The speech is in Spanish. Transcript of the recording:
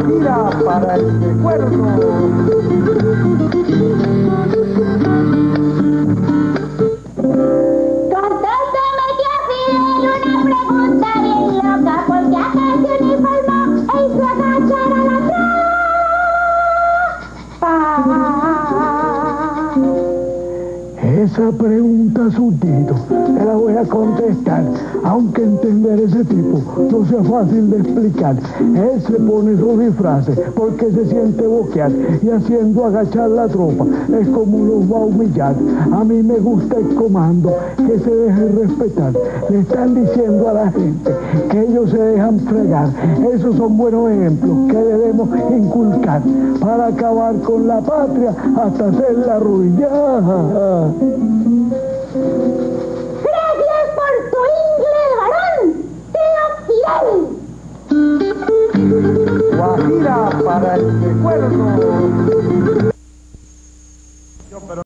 Guajira para el recuerdo. Tía Fidel, una pregunta bien loca. ¿Por qué aquel se uniformó e hizo agachar a la tropa? Esa pregunta, sustito, te la voy a contestar, aunque entender ese tipo no sea fácil de explicar. Él se pone sus disfraces porque se siente boquear y haciendo agachar la tropa es como los va a humillar. A mí me gusta el comando, que se deje respetar. Le están diciendo a la gente que ellos se dejan fregar. Esos son buenos ejemplos que debemos inculcar para acabar con la patria hasta hacerla arrodillar. Gracias por tu inglés, varón. Tío Fidel. Guajira para el recuerdo.